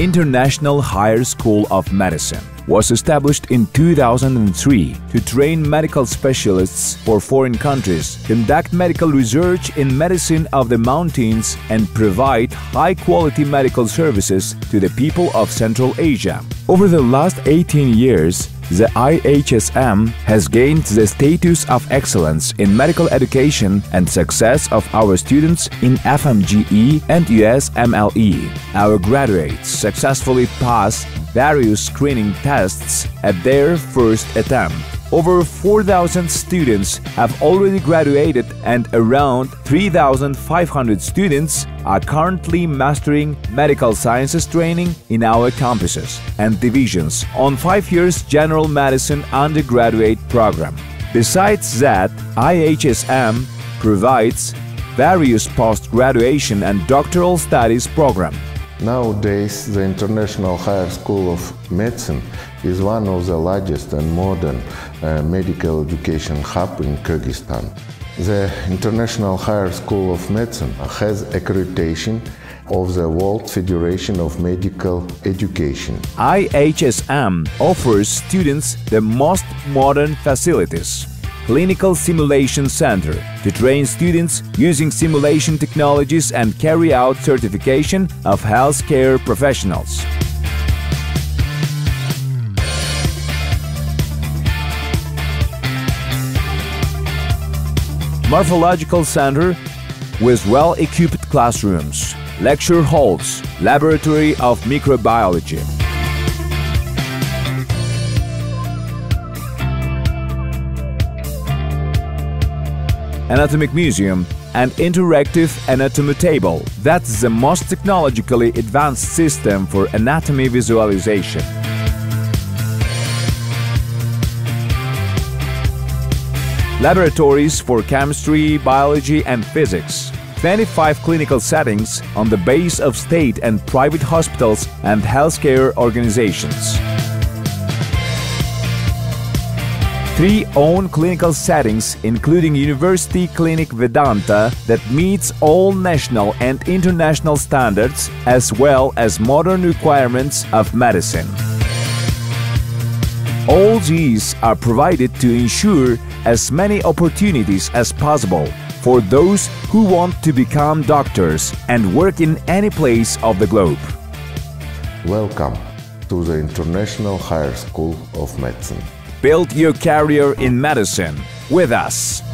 International Higher School of Medicine was established in 2003 to train medical specialists for foreign countries, conduct medical research in medicine of the mountains, and provide high quality medical services to the people of Central Asia. Over the last 18 years, the IHSM has gained the status of excellence in medical education and success of our students in FMGE and USMLE. Our graduates successfully pass various screening tests at their first attempt. Over 4,000 students have already graduated and around 3,500 students are currently mastering medical sciences training in our campuses and divisions on 5 years general medicine undergraduate program. Besides that, IHSM provides various post-graduation and doctoral studies program. Nowadays, the International Higher School of Medicine is one of the largest and modern uh, medical education hub in Kyrgyzstan. The International Higher School of Medicine has accreditation of the World Federation of Medical Education. IHSM offers students the most modern facilities Clinical Simulation Center to train students using simulation technologies and carry out certification of healthcare professionals. Morphological Center with well-equipped classrooms, lecture halls, laboratory of microbiology. Anatomic Museum, and interactive anatomy table. That's the most technologically advanced system for anatomy visualization. Laboratories for chemistry, biology and physics. 25 clinical settings on the base of state and private hospitals and healthcare organizations. Three own clinical settings, including University Clinic Vedanta, that meets all national and international standards as well as modern requirements of medicine. All these are provided to ensure as many opportunities as possible for those who want to become doctors and work in any place of the globe. Welcome to the International Higher School of Medicine. Build your career in medicine with us.